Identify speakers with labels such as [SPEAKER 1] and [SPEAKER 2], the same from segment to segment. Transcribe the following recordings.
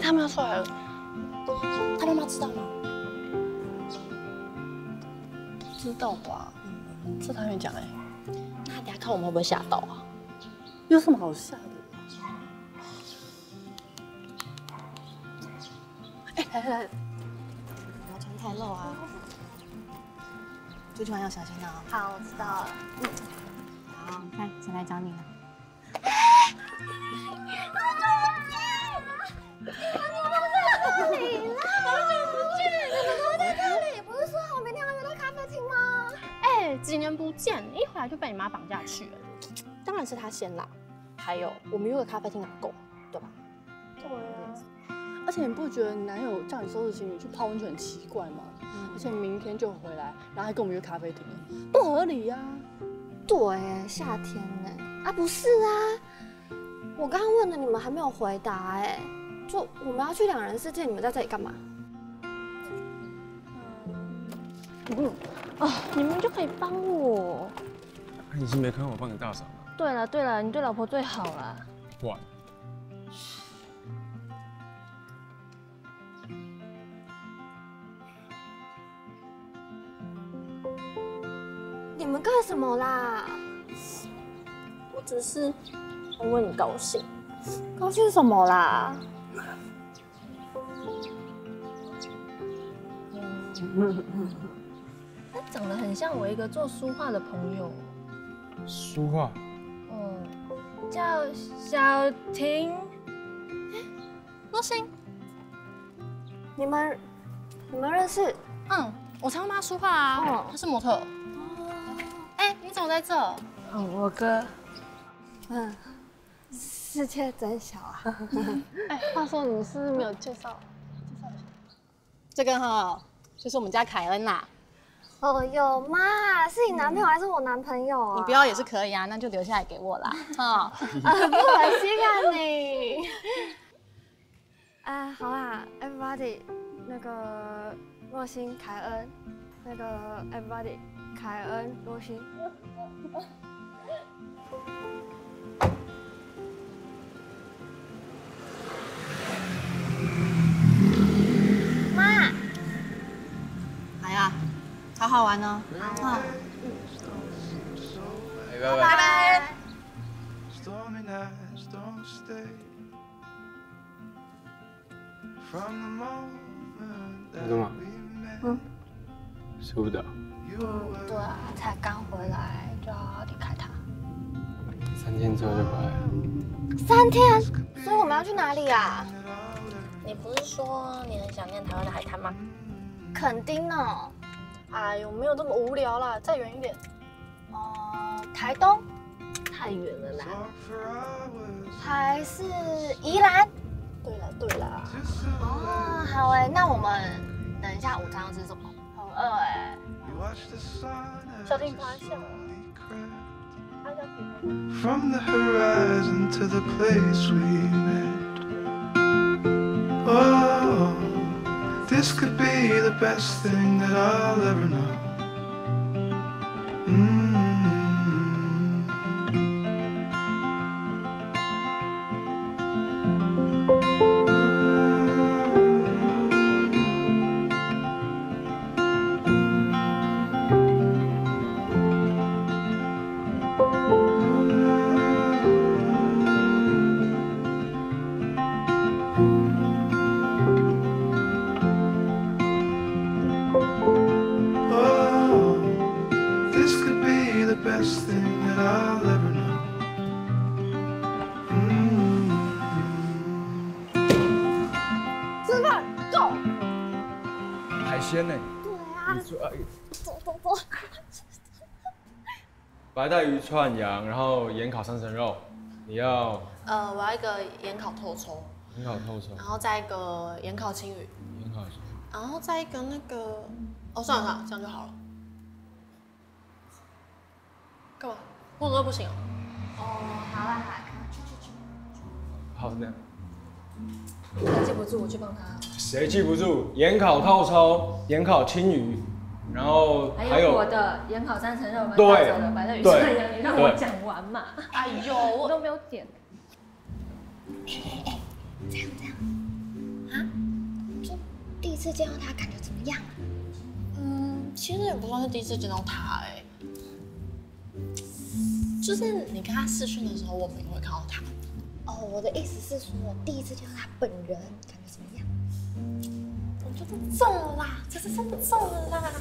[SPEAKER 1] 哎，他们要出来了，他妈妈知道吗？知道吧？这他没讲哎。那等下看我们会不会吓到啊？
[SPEAKER 2] 有什么好吓的？
[SPEAKER 1] 哎，来来来，不要穿太露啊！出去玩要小心啊！
[SPEAKER 3] 好，我知道了。
[SPEAKER 1] 嗯好，看谁来找你了？
[SPEAKER 3] 一回来就被你妈绑架去了。
[SPEAKER 1] 当然是他先啦。还有，我们约个咖啡厅哪够，对吧？
[SPEAKER 3] 对啊。
[SPEAKER 2] 而且你不觉得你男友叫你收拾行李去泡温泉很奇怪吗？而且明天就回来，然后还跟我们约咖啡厅，不合理呀。
[SPEAKER 3] 对，夏天呢？啊，不是啊。我刚刚问了，你们还没有回答哎。就我们要去两人世界，你们在这里干嘛？嗯，啊，你们就可以帮我。
[SPEAKER 4] 你是没看我帮你大嫂吗？
[SPEAKER 3] 对了对了，你对老婆最好了。
[SPEAKER 4] 哇！
[SPEAKER 3] 你们干什么啦？
[SPEAKER 1] 我只是为你高兴。
[SPEAKER 3] 高兴什么啦？他长得很像我一个做书画的朋友。
[SPEAKER 4] 书画？
[SPEAKER 3] 嗯，叫小婷。
[SPEAKER 1] 若星，
[SPEAKER 3] 你们你们认识？
[SPEAKER 1] 嗯，我常帮他书画啊。他是模特。哎，你怎么在这？
[SPEAKER 3] 嗯，我哥。嗯，世界真小啊。
[SPEAKER 1] 哎，话说你是不是没有介绍？介绍一下。这个哈，就是我们家凯恩呐。
[SPEAKER 3] 哦，有吗？是你男朋友还是我男朋友啊？
[SPEAKER 1] 你不要也是可以啊，那就留下来给我啦。
[SPEAKER 3] 啊，不可惜啊你。啊，好啊，everybody，那个若星、凯恩，那个 everybody，凯恩、若星。
[SPEAKER 1] 好好玩哦。好，
[SPEAKER 4] 拜拜。
[SPEAKER 1] 拜拜。
[SPEAKER 4] 你干嘛？
[SPEAKER 3] 嗯，
[SPEAKER 4] 舍不得。
[SPEAKER 3] 嗯，对啊，才刚回来就要离开他。
[SPEAKER 4] 三天之后就回来了。
[SPEAKER 3] 三天，所以我们要去哪里啊？
[SPEAKER 1] 你不是说你很想念台湾的海滩吗？
[SPEAKER 3] 肯定呢？
[SPEAKER 1] 哎呦，没有这么无聊啦，再远一点。
[SPEAKER 3] 哦，台东？
[SPEAKER 1] 太远了啦。
[SPEAKER 3] 还是宜兰？
[SPEAKER 1] 对了对了。
[SPEAKER 3] 哦，好哎，那我们等一下午餐要吃什么？很饿哎。
[SPEAKER 1] 小婷发现了。
[SPEAKER 5] From the horizon to the place we met. This could be the best thing that I'll ever know.
[SPEAKER 4] 带鱼串羊，然后盐烤三层肉。你要
[SPEAKER 1] 呃，我要一个盐烤透抽，
[SPEAKER 4] 盐烤透抽
[SPEAKER 1] 然，后再一个盐烤青鱼，
[SPEAKER 4] 盐烤
[SPEAKER 1] 然后再一个那个，哦，算了算了，这样就好了。干嘛？我很饿不行哦。
[SPEAKER 3] 哦，好啦好啦，去去去。
[SPEAKER 4] 好那样。
[SPEAKER 1] 他记不住，我去帮他。
[SPEAKER 4] 谁记不住？盐烤透抽，盐烤青鱼，然后
[SPEAKER 3] 还有我的研考三层肉跟
[SPEAKER 4] 对
[SPEAKER 3] 大枣的白带鱼
[SPEAKER 4] 对
[SPEAKER 3] 串羊，你让我
[SPEAKER 4] 对
[SPEAKER 3] 讲完嘛。
[SPEAKER 1] 哎呦，我
[SPEAKER 3] 我都没有点。
[SPEAKER 6] 哎
[SPEAKER 3] 哎哎，这样这样，啊？就第一次见到他感觉怎么样啊？
[SPEAKER 1] 嗯，其实也不算是第一次见到他哎、就是你跟他试训的时候，我们也会看到他。
[SPEAKER 3] 哦，我的意思是说，第一次见到他本人感觉怎么样？
[SPEAKER 1] 我觉得中了啦，这次真的中了啦。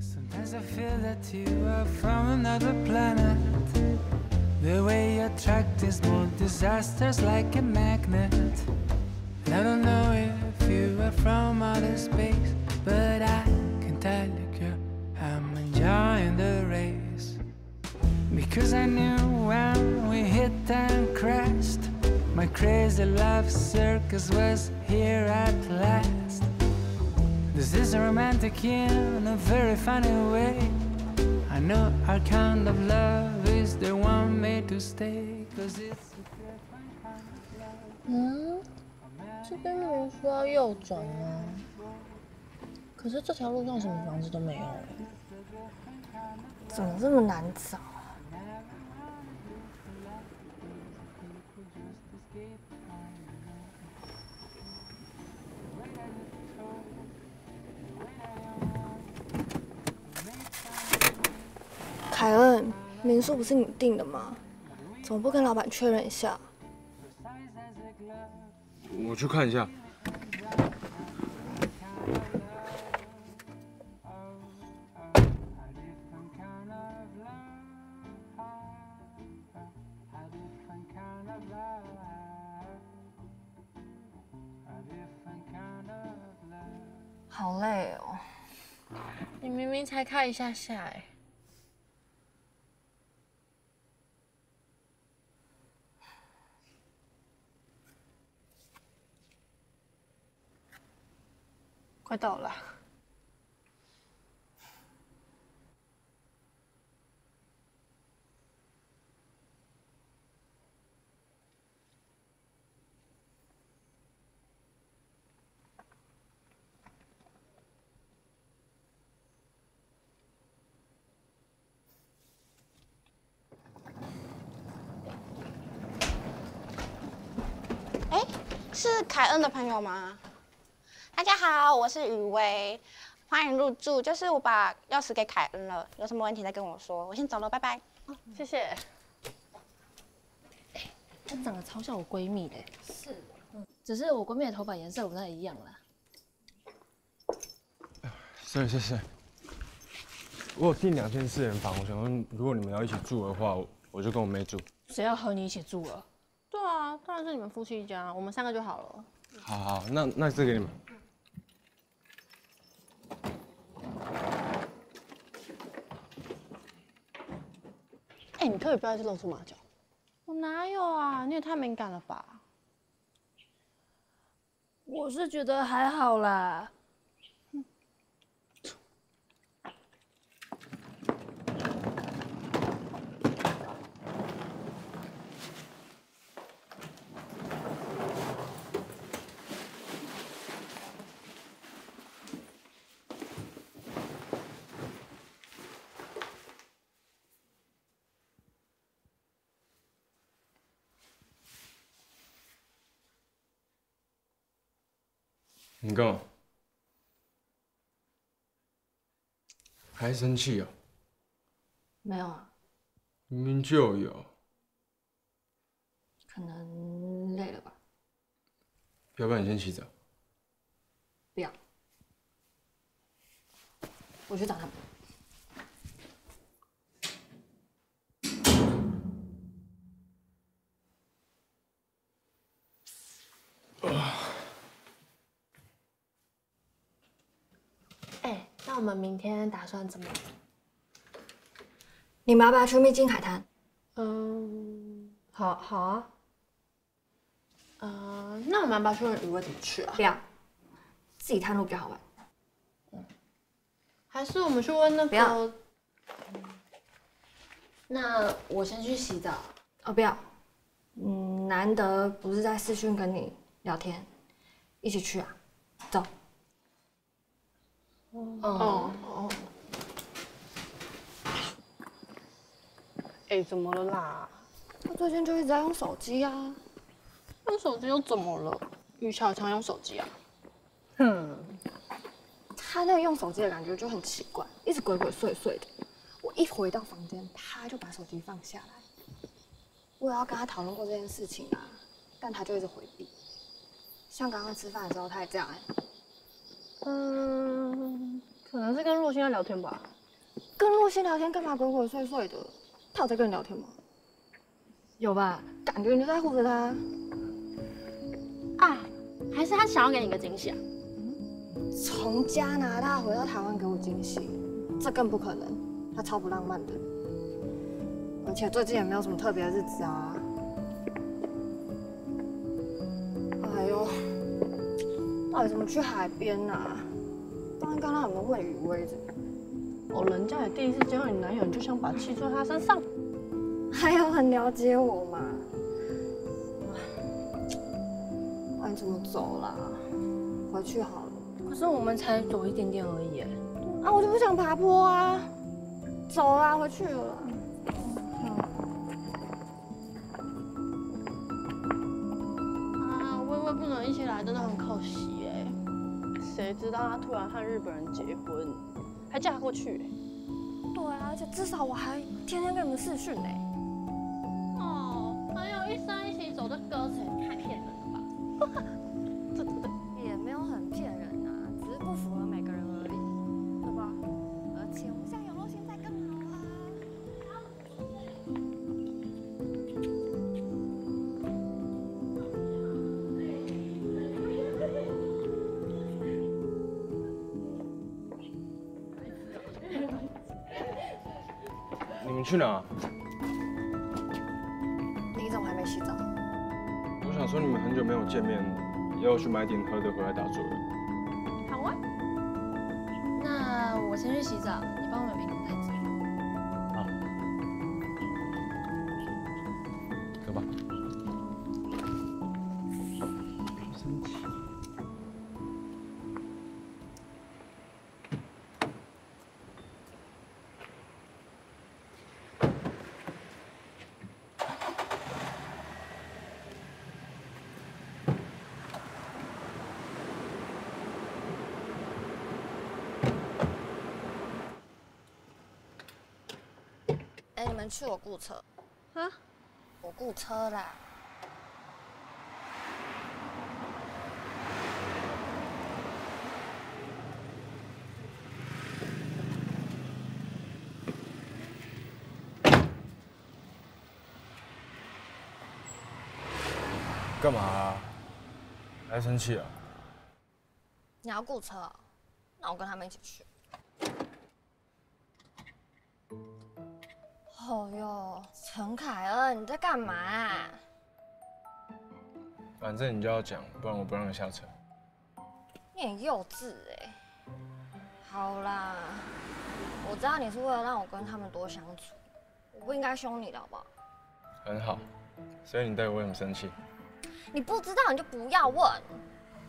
[SPEAKER 7] Sometimes I feel that you are from another planet. The way you attract these more disasters like a in a very funny way. I know our kind of love is the one made to stay. Cause it's a different kind of love.
[SPEAKER 1] 嗯，这边明明说要右转啊，可是这条路上什么房子都没有哎。
[SPEAKER 3] 怎么这么难找 民宿不是你订的吗？怎么不跟老板确认一下？
[SPEAKER 4] 我去看一下。
[SPEAKER 3] 好累哦。
[SPEAKER 1] 你明明才开一下下哎。
[SPEAKER 8] 到了。
[SPEAKER 9] 哎是凯恩的朋友吗？大家好，我是雨薇，欢迎入住。就是我把钥匙给凯恩了，有什么问题再跟我说。我先走了，拜拜。
[SPEAKER 8] 谢谢。
[SPEAKER 1] 她长得超像我闺蜜的。是，嗯只是我闺蜜的头发颜色不太一样啦。
[SPEAKER 4] 是是是。我有订两间四人房，我想问，如果你们要一起住的话，我我就跟我妹住。
[SPEAKER 1] 谁要和你一起住了？
[SPEAKER 8] 对啊，当然是你们夫妻一家，我们三个就好了。
[SPEAKER 4] 好好，那那这给你们。
[SPEAKER 8] 哎、你可以不要去露出马脚。
[SPEAKER 1] 我哪有啊？你也太敏感了吧？我是觉得还好啦。
[SPEAKER 4] 你干嘛？还生气啊？
[SPEAKER 1] 没有啊，
[SPEAKER 4] 明明就有。
[SPEAKER 1] 可能累了吧？
[SPEAKER 4] 要不然你先洗澡。
[SPEAKER 1] 不要，我去找他们。哎，那我们明天打算怎么？
[SPEAKER 3] 你们要不要去秘境海滩？
[SPEAKER 1] 嗯，好好啊。呃，那我们要不要去问余威怎么去啊？
[SPEAKER 3] 不要，自己探路比较好玩。
[SPEAKER 1] 还是我们去问那
[SPEAKER 3] 不要
[SPEAKER 1] 个？那我先去洗澡。
[SPEAKER 3] 哦，不要，嗯，难得不是在视讯跟你聊天，一起去啊，走。
[SPEAKER 1] 哦哦。哎，怎么了啦？
[SPEAKER 3] 他最近就一直在用手机啊。
[SPEAKER 1] 用手机又怎么了？雨乔常用手机啊？
[SPEAKER 3] 哼，他那个用手机的感觉就很奇怪，一直鬼鬼祟祟的。我一回到房间，他就把手机放下来。我也要跟他讨论过这件事情啊，但他就一直回避。像刚刚吃饭的时候，他也这样哎、
[SPEAKER 1] 嗯，可能是跟若欣在聊天吧。
[SPEAKER 3] 跟若曦聊天干嘛鬼鬼祟祟的？他有在跟你聊天吗？
[SPEAKER 1] 有吧？
[SPEAKER 3] 感觉你就在护着他。
[SPEAKER 1] 啊，还是他想要给你一个惊喜啊？
[SPEAKER 3] 从加拿大回到台湾给我惊喜，这更不可能，他超不浪漫的。而且最近也没有什么特别的日子啊。到底怎么去海边啊？刚刚他有没有问雨薇子？
[SPEAKER 1] 哦，人家也第一次见到你男友，你就想把气出在他身上？
[SPEAKER 3] 还有很了解我嘛？那你怎么走啦？回去好了。
[SPEAKER 1] 可是我们才走一点点而已。
[SPEAKER 3] 啊，我就不想爬坡啊！走啦，回去了。
[SPEAKER 1] 啊，薇薇不能一起来，真的很可惜哎。谁知道她突然和日本人结婚，还嫁过去哎。
[SPEAKER 3] 对啊，而且至少我还天天跟你们视讯呢。
[SPEAKER 1] 哦，还有一生一起走的歌词
[SPEAKER 4] 去哪？
[SPEAKER 3] 你怎么还没洗澡？
[SPEAKER 4] 我想说你们很久没有见面，要去买点喝的回来打作业。
[SPEAKER 1] 好啊。那我先去洗澡，你帮我买瓶
[SPEAKER 3] 去我雇车。
[SPEAKER 1] 啊？
[SPEAKER 3] 我雇车啦。
[SPEAKER 4] 干嘛啊？还生气啊？
[SPEAKER 3] 你要雇车、哦？那我跟他们一起去。哦哟，陈凯恩，你在干嘛、啊？
[SPEAKER 4] 反正你就要讲，不然我不让你下车。
[SPEAKER 3] 你很幼稚哎。好啦，我知道你是为了让我跟他们多相处，我不应该凶你的好不好？
[SPEAKER 4] 很好，所以你对我为什么生气？
[SPEAKER 3] 你不知道你就不要问，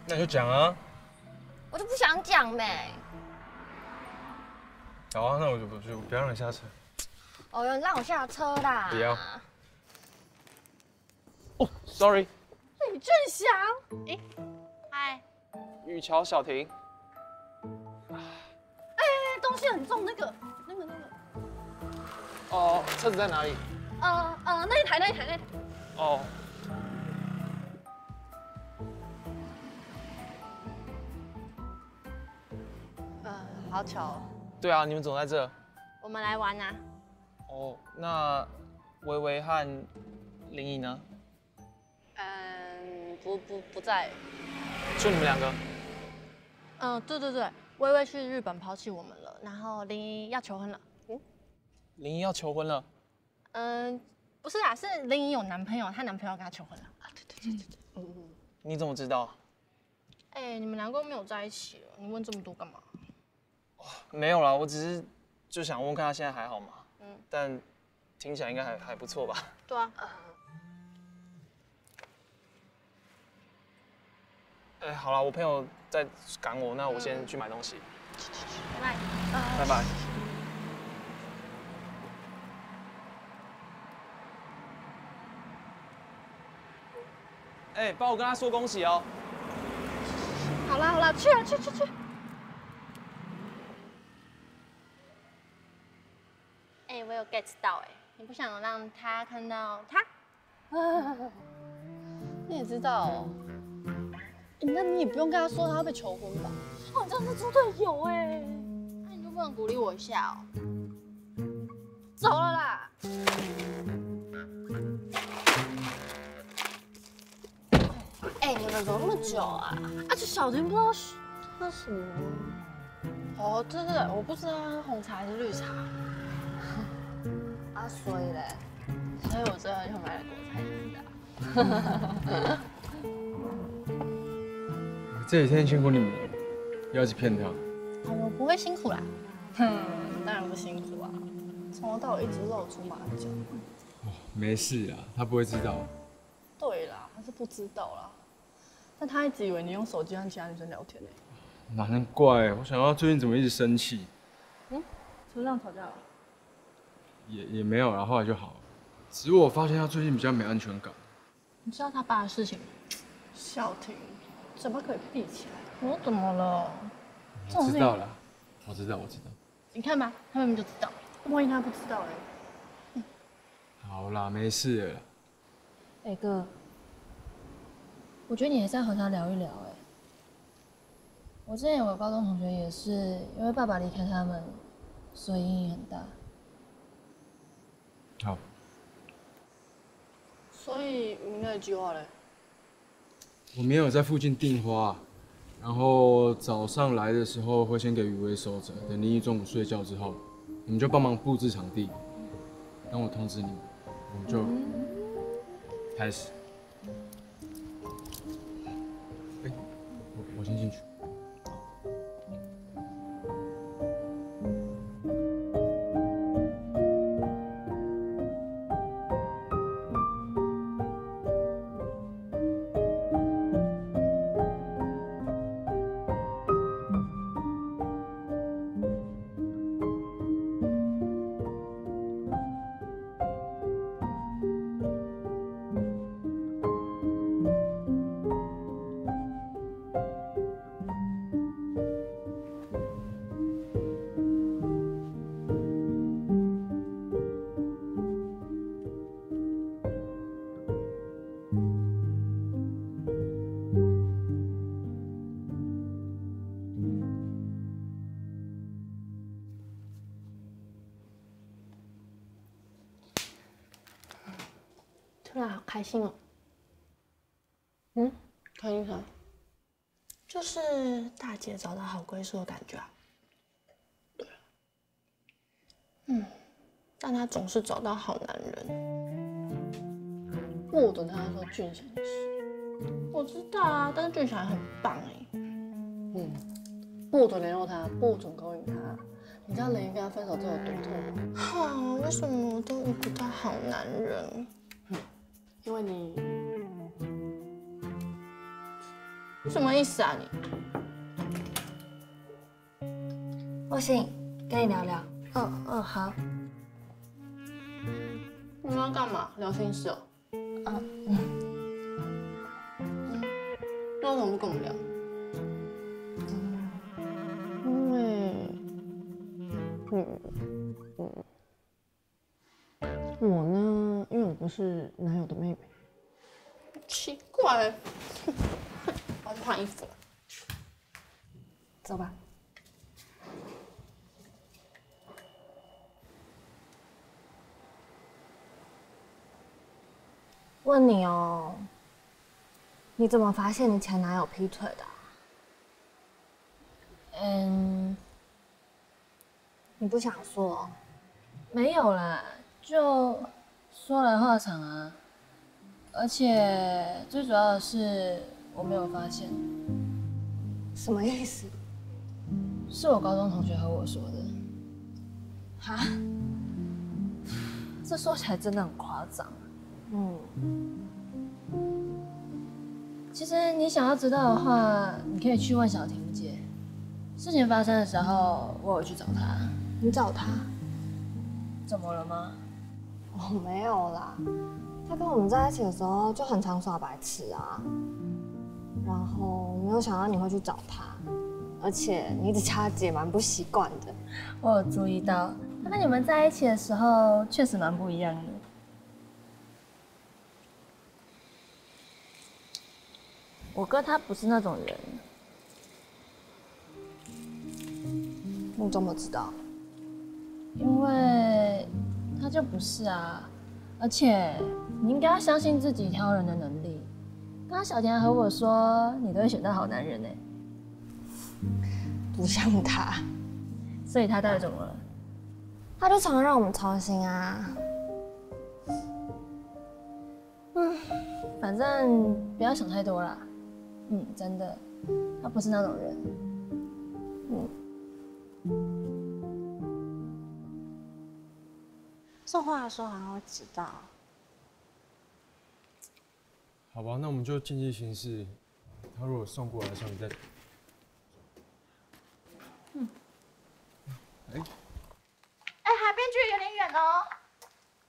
[SPEAKER 4] 那你就讲啊。
[SPEAKER 3] 我就不想讲呗。
[SPEAKER 4] 好啊，那我就我就不要让你下车。
[SPEAKER 3] 哦哟，你让我下车啦！
[SPEAKER 4] 不要
[SPEAKER 10] 哦，sorry，
[SPEAKER 1] 李正祥，哎，嗨，
[SPEAKER 10] 雨乔小婷，
[SPEAKER 1] 哎，东西很重，那个，那个，那个，
[SPEAKER 10] 哦，车子在哪里？
[SPEAKER 1] 呃呃，那一台，那一台，那一台。
[SPEAKER 10] 哦，
[SPEAKER 1] 呃，好巧哦，
[SPEAKER 10] 对啊，你们怎么在这？
[SPEAKER 1] 我们来玩啊。
[SPEAKER 10] 哦，那微微和林怡呢？
[SPEAKER 1] 嗯，不不不在。
[SPEAKER 10] 就你们两个？
[SPEAKER 1] 嗯，对对对，微微去日本抛弃我们了，然后林一要求婚了。嗯
[SPEAKER 10] 林怡要求婚了？
[SPEAKER 1] 嗯，不是啊，是林一有男朋友，她男朋友跟她求婚了。啊，对对对对对。嗯嗯。
[SPEAKER 10] 你怎么知道？
[SPEAKER 1] 哎，你们两个又没有在一起了，你问这么多干嘛？
[SPEAKER 10] 没有啦，我只是就想问问看他现在还好吗？
[SPEAKER 1] 嗯，
[SPEAKER 10] 但听起来应该还还不错吧？
[SPEAKER 1] 对啊。
[SPEAKER 10] 哎，好了，我朋友在赶我，那我先去买东西。
[SPEAKER 11] 拜拜。
[SPEAKER 10] 拜拜。哎，帮我跟他说恭喜哦。
[SPEAKER 11] 好啦好啦，去啊去去去。哎、我有 get 到哎、你不想让他看到他？
[SPEAKER 1] 你也知道、哦，那你也不用跟他说他要被求婚吧？
[SPEAKER 11] 哦，你真的是猪队友哎、那你就不能鼓励我一下哦？走了啦。哎、你们怎么那么久啊？
[SPEAKER 1] 而且小婷不知道喝什么？哦，对对对，我不知道他红茶还是绿茶，
[SPEAKER 3] 啊，所以嘞，
[SPEAKER 1] 所以我最后就买了果茶的。
[SPEAKER 4] 这几天辛苦你们了，要一直骗他。
[SPEAKER 1] 我不会辛苦啦。哼，当然不辛苦啊，从头到尾一直露出马脚。
[SPEAKER 4] 没事啊，他不会知道。
[SPEAKER 1] 对啦，他是不知道啦，但他一直以为你用手机和其他女生聊天呢、
[SPEAKER 4] 难怪，我想到最近怎么一直生气，嗯
[SPEAKER 1] 车上吵架了？
[SPEAKER 4] 也也没有然，后来就好了。只是我发现他最近比较没安全感。
[SPEAKER 1] 你知道他爸的事情吗？小婷，嘴巴可以闭起来。我怎么了？这种事情
[SPEAKER 4] 我知道了，我知道，我知道。
[SPEAKER 1] 你看吧，他明明就知道。万一他不知道嘞？
[SPEAKER 4] 好啦，没事。
[SPEAKER 6] 哎、哥，我觉得你还是要和他聊一聊哎。我之前有个高中同学也是因为爸爸离开他们，所以阴影很大。
[SPEAKER 4] 好，
[SPEAKER 1] 所以明天的计划嘞？
[SPEAKER 4] 我明天有在附近订花，然后早上来的时候会先给雨薇收着，等林毅中午睡觉之后，你们就帮忙布置场地，等我通知你们，我们就开始。哎、我我先进去。
[SPEAKER 1] 开心哦。嗯，开心啥？就是大姐找到好归宿的感觉啊。对。嗯，但她总是找到好男人。不准她说俊祥的事。我知道啊，但是俊祥很棒哎。嗯，不准联络他，不准勾引他。你知道雷云跟他分手之后有多痛吗？哈，为什么我都遇不到好男人？因为你什么意思啊你？
[SPEAKER 3] 我行，跟你聊聊。
[SPEAKER 6] 嗯嗯，好。
[SPEAKER 1] 你们要干嘛？聊心事哦。
[SPEAKER 3] 嗯
[SPEAKER 1] 嗯。那为什么不跟我们聊？因为，嗯嗯，我呢，不是男友的妹妹。奇怪，我要去换衣服了。
[SPEAKER 3] 走吧。问你哦，你怎么发现你前男友劈腿的啊、
[SPEAKER 6] 嗯，
[SPEAKER 3] 你不想说？
[SPEAKER 6] 没有啦，就说来话长啊。而且最主要的是我没有发现，
[SPEAKER 3] 什么意思？
[SPEAKER 6] 是我高中同学和我说的。
[SPEAKER 3] 哈？这说起来真的很夸张。
[SPEAKER 1] 嗯，
[SPEAKER 6] 其实你想要知道的话，你可以去问小婷姐。事情发生的时候，我有去找她。
[SPEAKER 12] 你找她？
[SPEAKER 6] 怎么了吗？
[SPEAKER 3] 哦，没有啦。他跟我们在一起的时候就很常耍白痴啊。然后没有想到你会去找他，而且你一直掐姐蛮不习惯的。
[SPEAKER 6] 我有注意到，他跟你们在一起的时候确实蛮不一样的。我哥他不是那种人。
[SPEAKER 3] 你怎么知道？
[SPEAKER 6] 因为他就不是啊，而且你应该要相信自己挑人的能力。刚刚小田和我说，你都会选到好男人呢。
[SPEAKER 3] 不像他，
[SPEAKER 6] 所以他到底怎么了？
[SPEAKER 3] 他就常让我们操心啊。
[SPEAKER 6] 嗯，反正不要想太多啦。嗯，真的，他不是那种人。嗯。
[SPEAKER 11] 送话的时候好像会迟到。
[SPEAKER 4] 好吧，那我们就尽力行事。他如果送过来的时候，你再……
[SPEAKER 11] 嗯。哎。哎，海边距离有点远哦。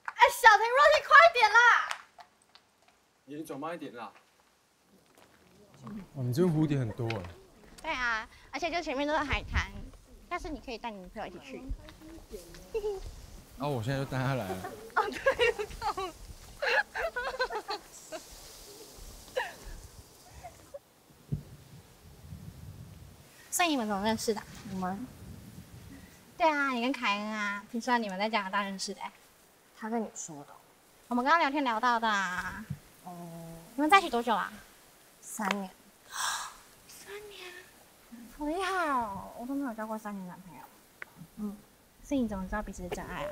[SPEAKER 11] 哎，小婷，若曦，快点啦！
[SPEAKER 4] 你走慢一点啦。哦，你这边蝴蝶很多哎。
[SPEAKER 11] 对啊，而且就前面都是海滩，但是你可以带你女朋友一起去。
[SPEAKER 4] 然后我现在就带他来了。
[SPEAKER 11] 哦，对，懂。所以你们怎么认识的？
[SPEAKER 3] 你们？
[SPEAKER 11] 对啊，你跟凯恩啊，听说你们在加拿大认识的。
[SPEAKER 3] 他跟你说的。
[SPEAKER 11] 我们刚刚聊天聊到的。哦。你们在一起多久啊？
[SPEAKER 3] 三年。
[SPEAKER 11] 三年，好厉害哦！我都没有交过三年男朋友。嗯。是你怎么知道彼此的真爱啊？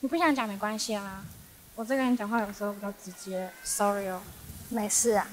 [SPEAKER 11] 你不想讲没关系啊，我这个人讲话有时候比较直接，sorry 哦。
[SPEAKER 3] 没事啊。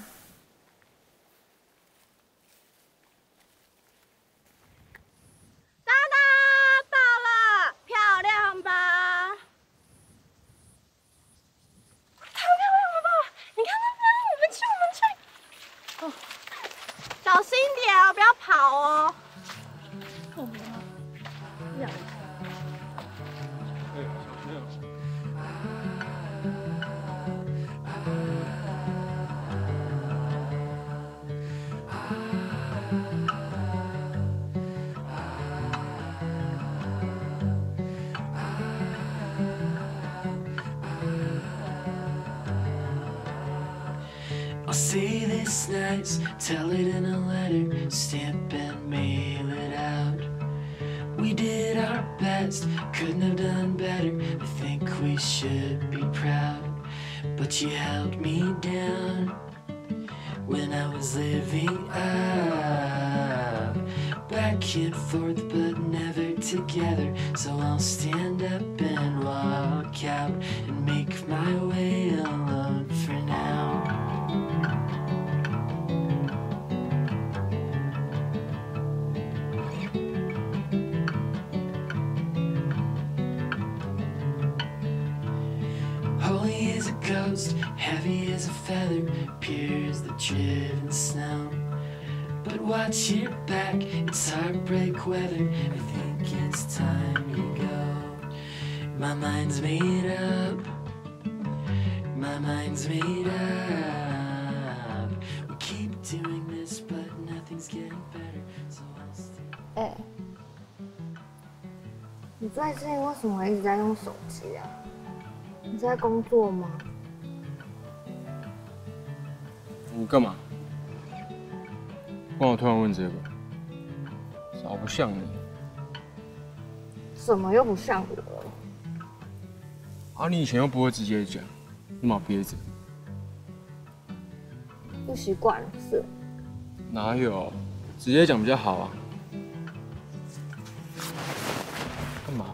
[SPEAKER 13] Tell it in a letter, stamp and mail it out. We did our best, couldn't have done better. I think we should be proud. But you held me down when I was living up. Back and forth, but never together. So I'll stand up and walk out and make my feather, pure as the driven snow. But watch your back, it's heartbreak weather. I think it's time you go. My mind's made up. My mind's made up. We keep doing this, but nothing's getting better. So I'll stay.
[SPEAKER 3] 哎、你最近为什么一直在用手机啊？你在工作吗？
[SPEAKER 4] 你干嘛？干嘛突然问这个？少不像你。
[SPEAKER 3] 怎么又不像我了？
[SPEAKER 4] 啊，你以前又不会直接讲，你嘛憋着？
[SPEAKER 3] 不习惯是。
[SPEAKER 4] 哪有？直接讲比较好啊。干嘛？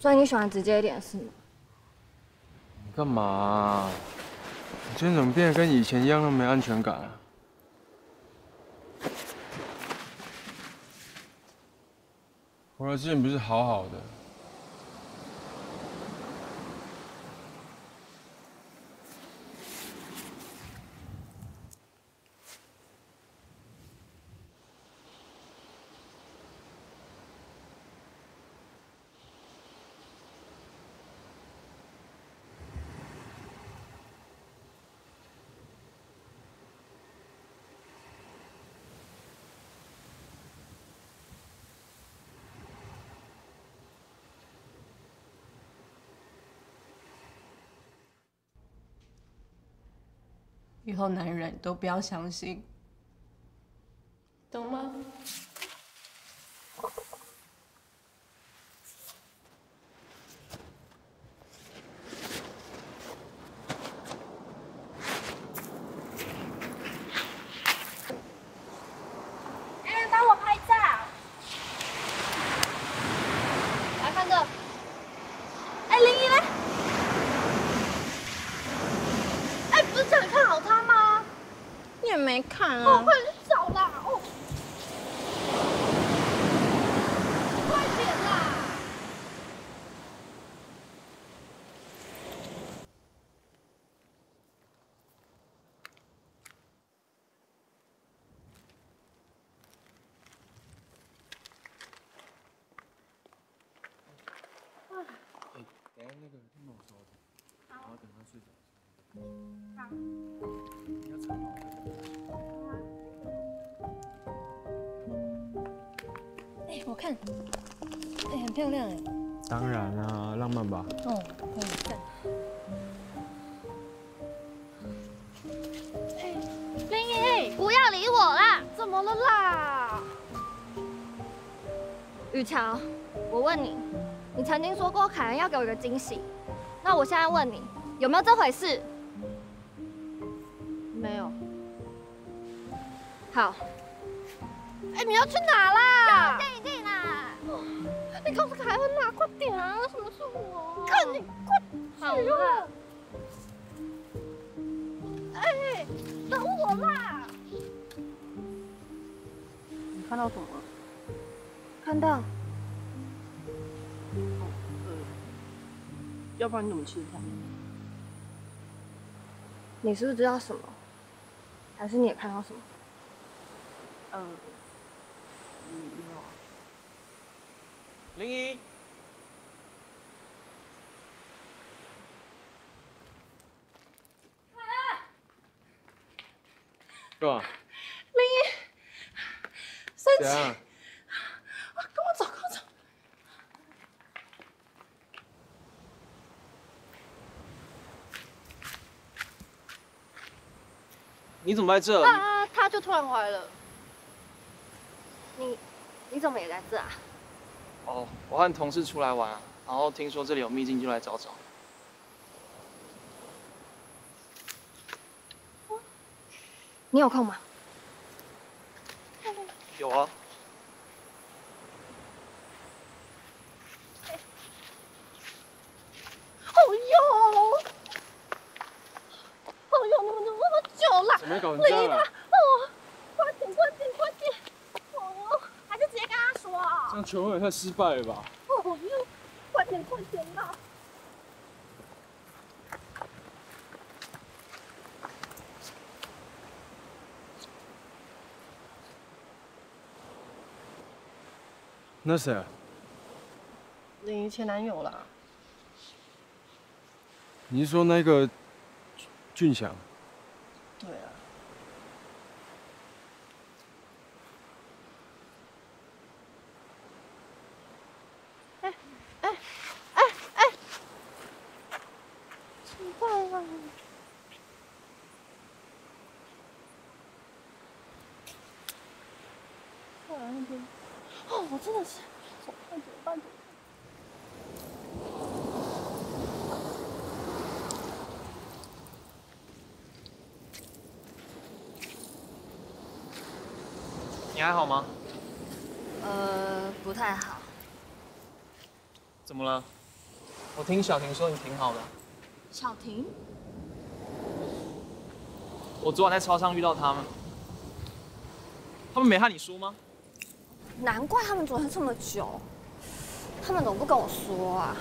[SPEAKER 3] 所以你喜欢直接一点是吗？
[SPEAKER 4] 干嘛、你今天怎么变得跟以前一样那么没安全感啊？我来之前不是好好的？
[SPEAKER 1] 以后男人都不要相信，懂吗？
[SPEAKER 3] 哎，帮我拍照。来看这。哎，林怡嘞？哎，不是叫你看好他吗？
[SPEAKER 11] 你也没看
[SPEAKER 3] 哦，
[SPEAKER 11] 啊。
[SPEAKER 3] 快点去找啦！哦，快点啦！
[SPEAKER 4] 等一下那个弄烧的，然后等他睡着。
[SPEAKER 3] 好。
[SPEAKER 4] 你要藏好
[SPEAKER 6] 哎、我看，哎、很漂亮哎。
[SPEAKER 4] 当然啊，浪漫吧。
[SPEAKER 6] 哦，可以赞。
[SPEAKER 3] 林怡，不要理我啦！怎么了啦？雨乔，我问你，你曾经说过凯恩要给我一个惊喜，那我现在问你，有没有这回事？
[SPEAKER 1] 没有，
[SPEAKER 3] 好。哎、你要去哪啦？一定啦！你告诉凯恩啦，快点啊！什么是我？看你快好了。哎、等我啦！
[SPEAKER 1] 你看到什么？
[SPEAKER 3] 看到。
[SPEAKER 1] 要不然你怎么吃饭？
[SPEAKER 3] 你是不是知道什么？还是你也看到什么？
[SPEAKER 1] 嗯，没有啊。
[SPEAKER 10] 林怡，
[SPEAKER 4] 干嘛？
[SPEAKER 3] 生
[SPEAKER 4] 怎样？
[SPEAKER 3] 跟我走，跟我走。
[SPEAKER 10] 你怎么在这？
[SPEAKER 3] 啊，他就突然回来了。你，你怎么也在这啊？
[SPEAKER 10] 哦，我和同事出来玩啊，然后听说这里有秘境，就来找找。
[SPEAKER 3] 你有空吗？
[SPEAKER 10] 有啊，
[SPEAKER 3] 哦呦，哦呦，你们怎么那么久啦？
[SPEAKER 4] 怎么搞成这样啊？
[SPEAKER 3] 哦，快点，快点，快点！哦，还是直接跟他说啊
[SPEAKER 4] 这。样求婚也太失败了吧？
[SPEAKER 3] 哦呦，快点，快点啦！
[SPEAKER 4] 那谁啊？
[SPEAKER 1] 林怡前男友啦。
[SPEAKER 4] 你是说那个俊祥？
[SPEAKER 1] 对啊。
[SPEAKER 3] 吃饭了。哦，我真的是，怎么办？怎么办？怎么办？
[SPEAKER 10] 你还好吗？
[SPEAKER 3] 呃，不太好。
[SPEAKER 10] 怎么了？我听小婷说你挺好的。
[SPEAKER 3] 小婷，
[SPEAKER 10] 我昨晚在操场遇到他们，他们没和你说吗？
[SPEAKER 3] 难怪他们昨天这么久，他们怎么不跟我说啊？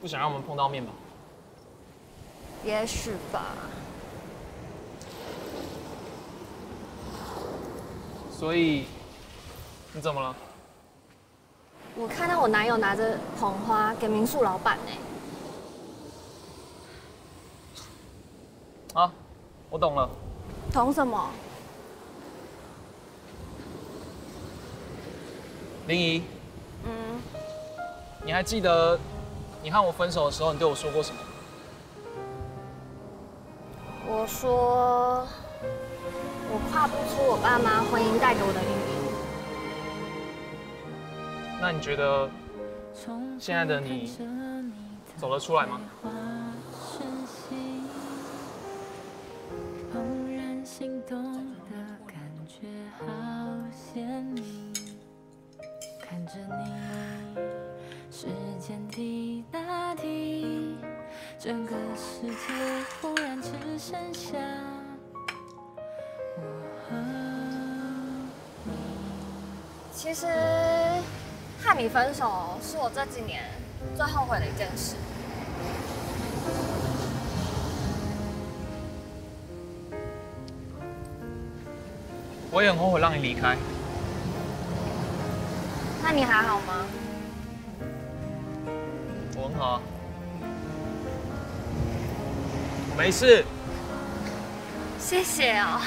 [SPEAKER 10] 不想让我们碰到面吧？
[SPEAKER 3] 也许吧。
[SPEAKER 10] 所以你怎么了？
[SPEAKER 3] 我看到我男友拿着捧花给民宿老板呢、
[SPEAKER 10] 啊，我懂了。
[SPEAKER 3] 懂什么？
[SPEAKER 10] 林怡，
[SPEAKER 3] 嗯，
[SPEAKER 10] 你还记得你和我分手的时候，你对我说过什么？
[SPEAKER 3] 我说我跨不出我爸妈婚姻带给我的阴影。
[SPEAKER 10] 那你觉得现在的你走得出来吗？
[SPEAKER 3] 分手是我这几年最后悔的一件事。
[SPEAKER 10] 我也很后悔让你离开。
[SPEAKER 3] 那你还好吗？
[SPEAKER 10] 我很好啊，没事。
[SPEAKER 3] 谢谢哦。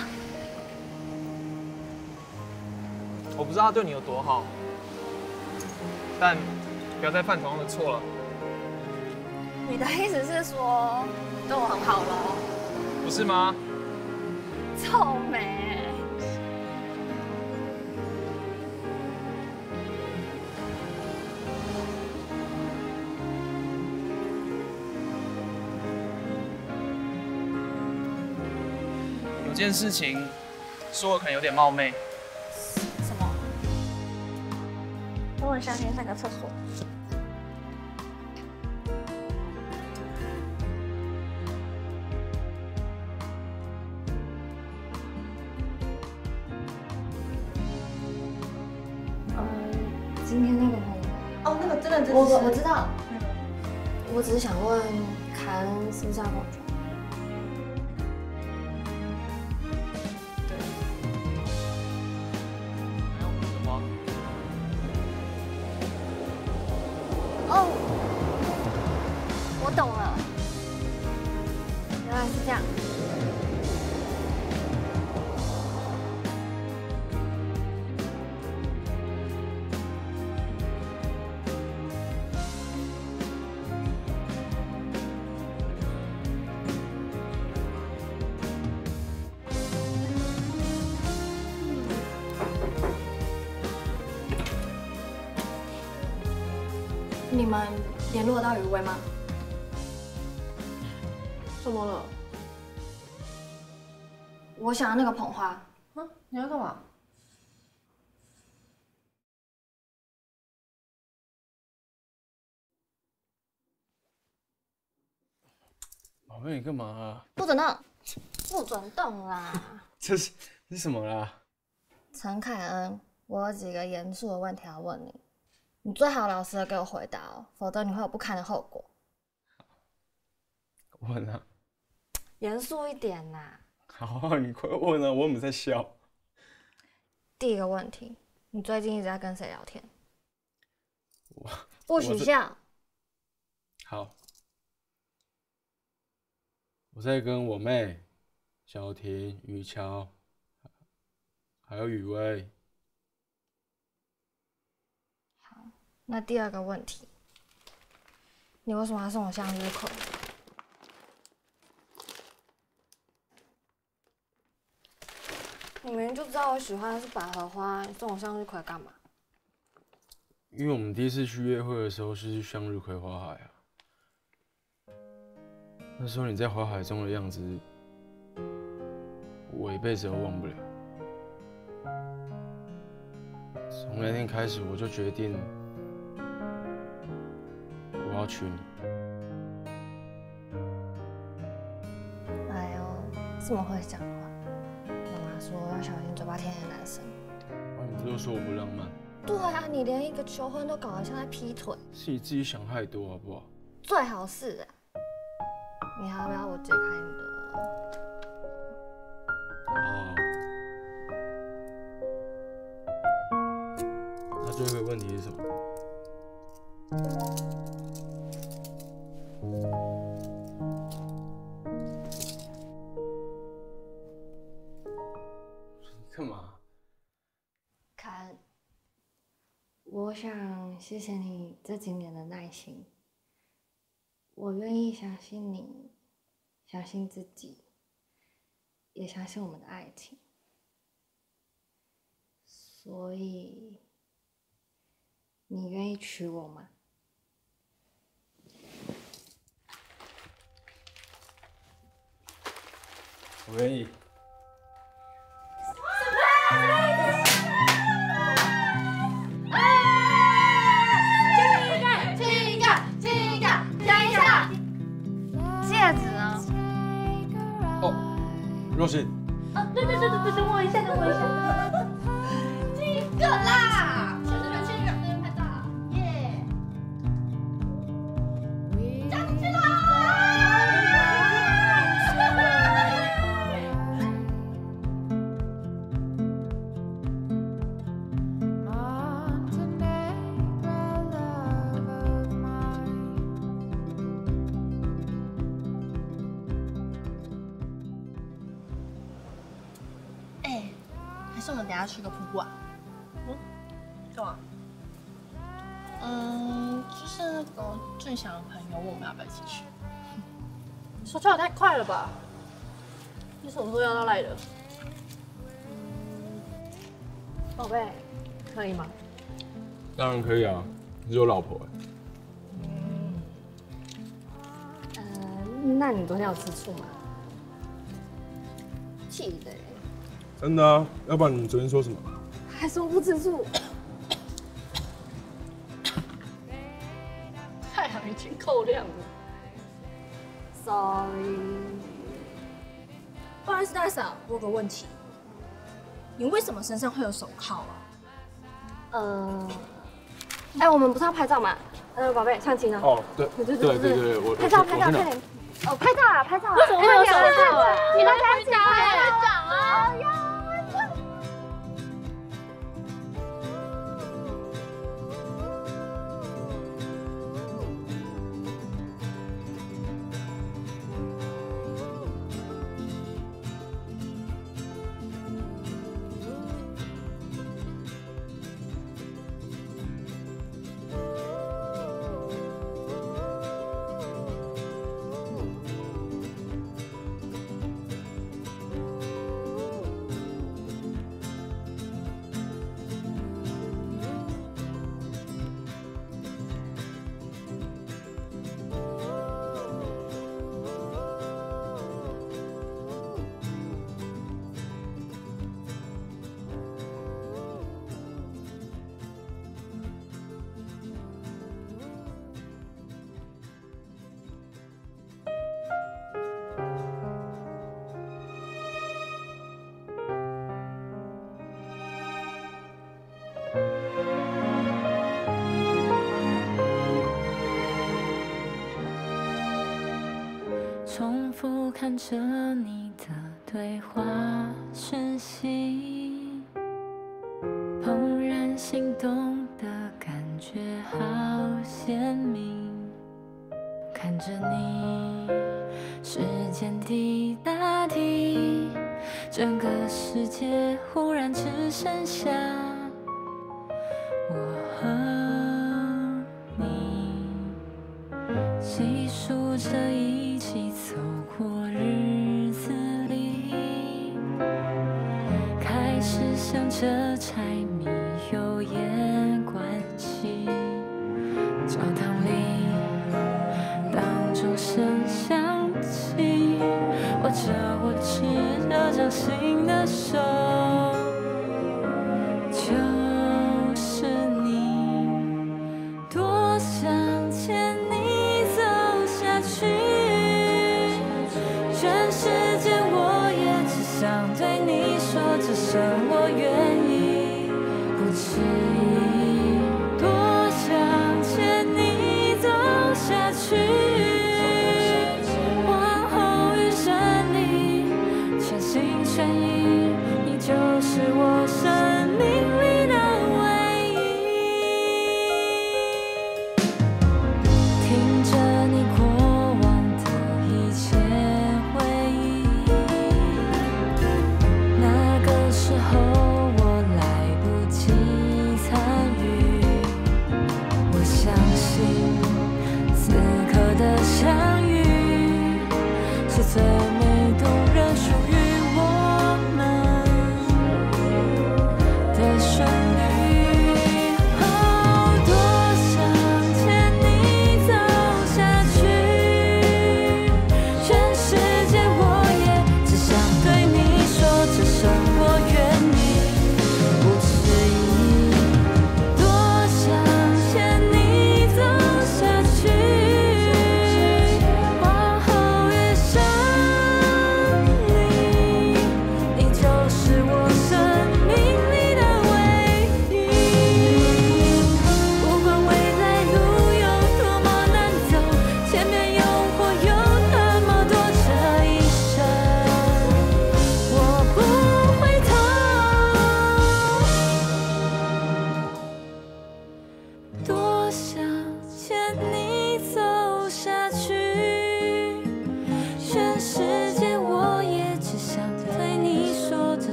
[SPEAKER 10] 我不知道他对你有多好，但不要再犯同样的错了。
[SPEAKER 3] 你的意思是说对我很好喽？
[SPEAKER 10] 不是吗？
[SPEAKER 3] 臭美。
[SPEAKER 10] 有件事情说我可能有点冒昧，
[SPEAKER 3] 等我下去上个厕所。呃，今天那个朋友，
[SPEAKER 1] 哦，那个真的真的
[SPEAKER 3] 我我知道，我只是想问凯恩是不是要跟我你们联络到余威吗？
[SPEAKER 1] 怎么了？
[SPEAKER 3] 我想要那个捧花，
[SPEAKER 1] 啊，你要干嘛？
[SPEAKER 4] 宝贝，你干嘛啊？
[SPEAKER 3] 不准动，不准动啦！
[SPEAKER 4] 这是这是什么啦？
[SPEAKER 3] 陈凯恩，我有几个严肃的问题要问你，你最好老实的给我回答哦，否则你会有不堪的后果。
[SPEAKER 4] 问啊！
[SPEAKER 3] 严肃一点啦。
[SPEAKER 4] 好啊，你快问啊！我怎么在笑？
[SPEAKER 3] 第一个问题，你最近一直在跟谁聊天？
[SPEAKER 4] 我
[SPEAKER 3] 不许笑。
[SPEAKER 4] 好，我在跟我妹小婷、雨乔，还有雨薇。
[SPEAKER 3] 那第二个问题，你为什么要送我向日葵？你明明就知道我喜欢的是百合花，你送我向日葵干嘛？
[SPEAKER 4] 因为我们第一次去约会的时候是去向日葵花海啊。那时候你在花海中的样子，我一辈子都忘不了。从那天开始，我就决定我要娶你。
[SPEAKER 3] 哎呦，这么会讲话。妈妈说要小心嘴巴甜的男生。
[SPEAKER 4] 啊，你不是说我不浪漫？
[SPEAKER 3] 对啊，你连一个求婚都搞得像在劈腿，
[SPEAKER 4] 是你自己想太多好不好？
[SPEAKER 3] 最好是啊。你还要不要我解开你的？
[SPEAKER 4] 哦。那最后一个问题是什么？
[SPEAKER 3] 信你，相信自己，也相信我们的爱情，所以你愿意娶我吗？
[SPEAKER 4] 我愿意。当然可以啊，你是我老婆哎。
[SPEAKER 3] 嗯，那你昨天有吃醋吗？记得耶，
[SPEAKER 4] 真的啊，要不然你昨天说什么？
[SPEAKER 3] 还说不吃醋。
[SPEAKER 9] 太阳已经够亮了。
[SPEAKER 3] Sorry，
[SPEAKER 6] 不好意思，大嫂，我有个问题，你为什么身上会有手铐啊？
[SPEAKER 3] 呃，哎，我们不是要拍照吗？呃，宝贝，相亲呢？
[SPEAKER 4] 哦，对
[SPEAKER 3] 对对
[SPEAKER 4] 对对对，我
[SPEAKER 3] 拍照拍照，快点！哦，拍照啊，拍照啊！
[SPEAKER 9] 为什么会有手铐啊
[SPEAKER 3] 你大家一起拍照啊！
[SPEAKER 14] 看着你的对话。全世界我也只想对你说这声